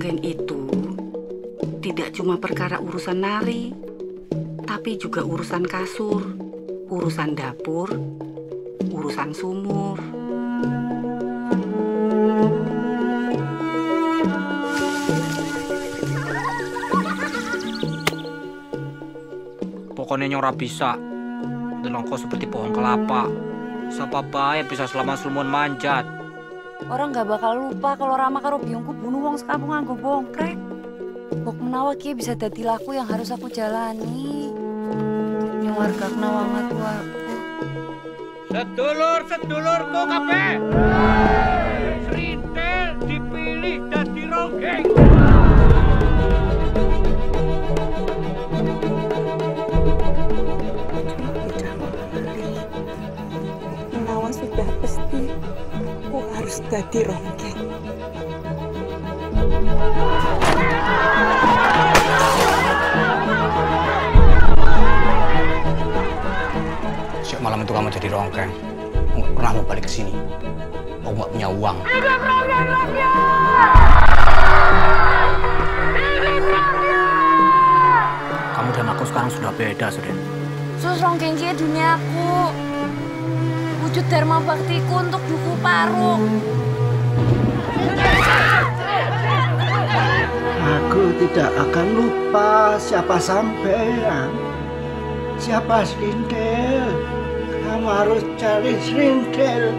Ronggeng itu tidak cuma perkara urusan nari, tapi juga urusan kasur, urusan dapur, urusan sumur. Pokoknya nyora bisa. Delongko seperti pohon kelapa. Siapa baik bisa selama selumun manjat. Orang gak bakal lupa kalau Rama karo biungku bunuh wong sekampung nganggo bongkrek. Bok menawa kia bisa dadi laku yang harus aku jalani. Yang warga kenawang tua. Sedulur, sedulurku kabeh. Serintil dipilih dadi ronggeng. menawa sudah pasti aku harus jadi ronggeng Sejak malam itu kamu jadi rongkeng. Aku pernah mau balik ke sini. Aku nggak punya uang. Kamu dan aku sekarang sudah beda, Suden. Sus ronggeng kia duniaku. Wujud dharma baktiku untuk duku parung. Aku tidak akan lupa siapa sampean. Siapa Srintil? Kamu harus cari Srintil.